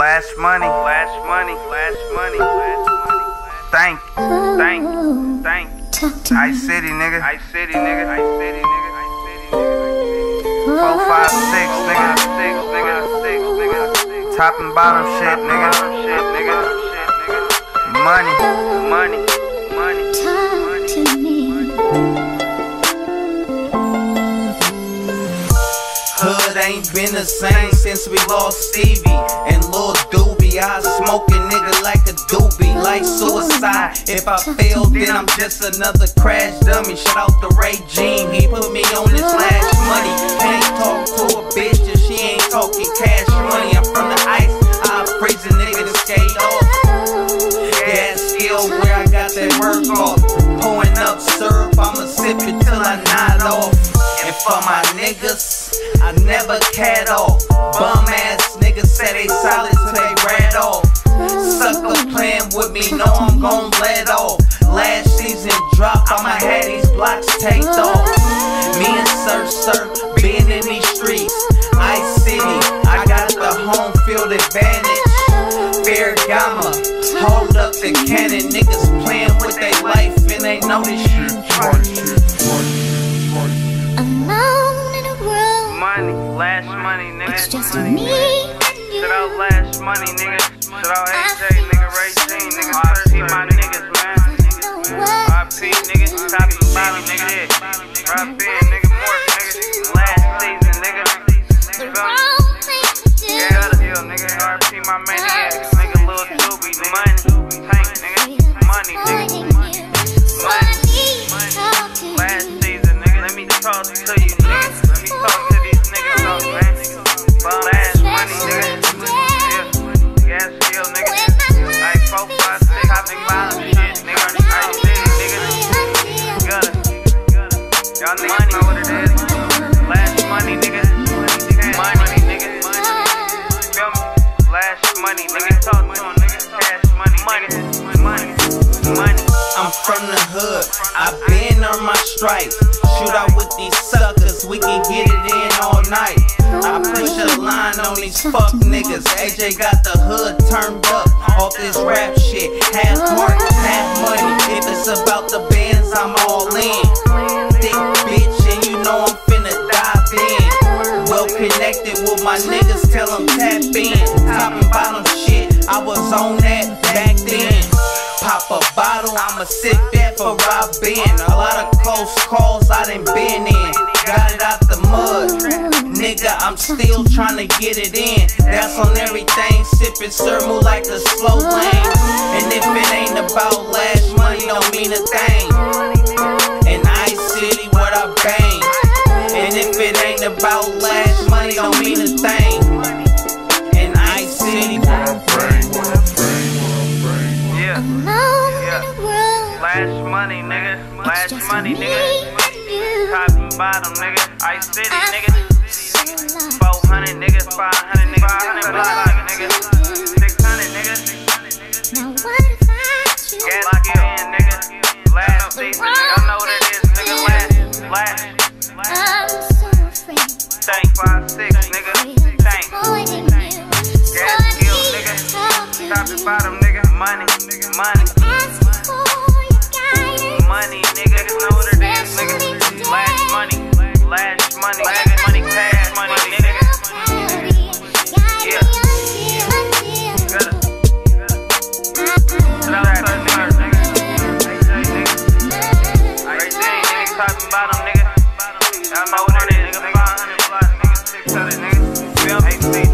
Flash money, flash money, flash money, flash money. Thank you, thank you, thank you. Ice City, nigga. Ice City, nigga. Ice City, nigga. Ice City, nigga. Four, five, six, nigga. Six, nigga. Six, nigga. Top and bottom shit, nigga. Shit, nigga. Shit, nigga. Money, money, money. Ain't been the same since we lost Stevie and Lil Doobie. I smoke a nigga like a doobie, like suicide. If I fail, then I'm just another crash dummy. Shout out to Ray Jean, he put me on this flash money. Can't talk to a bitch if she ain't talking cash money. I'm from the ice, I freeze a nigga to skate off. Yeah, still where I got that work off. Pouring up syrup, I'ma sip it till I nod off. And for my niggas, I never cat off. Bum ass niggas say they solid till they rat off. Sucker playing with me, know I'm gon' let off. Lash Season drop, I'ma have these blocks taped off. Me and Sir Sir been in these streets. Ice City, I got the home field advantage. Fair Ferragamo, hold up the cannon. Niggas playing with their life and they know this shit. Alone in a room. Money, last money, nigga. It's just money, me nigga. and you. Shout out last money, nigga. Shout out AJ, nigga. Ray nigga. RP my niggas, man. RP, nigga. Top and bottom, nigga. More, nigga. Lash Season, nigga. The Feel me? wrong thing. Yeah, deal, nigga. RP my maniacs, nigga. Lil Doobie, nigga. Money, tank, nigga. Money, nigga. Y'all niggas know what it is. Last money, nigga. Money, nigga. Feel me? Last money, nigga. Talk to him, nigga. Cash money, money, money, money. I'm from the hood. I been on my stripes. Shoot out with these suckers. We can get it in all night. I push a line on these fuck niggas. AJ got the hood turned up off this rap shit. Half mark, half money. If it's about the bands, I'm all in. Well connected with my niggas, tell them tap in. Top and bottom shit, I was on that back then. Pop a bottle, I'ma sit back for Rob Ben. A lot of close calls I done been in. Got it out the mud. Nigga, I'm still tryna get it in. That's on everything. Sippin' sermon like a slow lane. And if it ain't about last money, don't mean a thing. Me nigga. Top and bottom, nigga. Ice City, nigga. feel alive. 400, nigga. 500, nigga. 500 block, nigga. 600, nigga. Now what if I choose Gas lock it in, nigga. Lash Season, y'all know what it is, nigga. Last, last. I'm so afraid. Tank 5'6, nigga. Tank. You. Gas need nigga. to Top bottom, nigga. Money, money. Money, nigga. Last money, nigga. Money, cash money, nigga. Yeah. Gotta, Shout out to the niggas, nigga. AJ, nigga. Ray J, nigga. Top and bottom, nigga. Y'all know what it nigga. 500 block, nigga. 600, nigga. Feel me?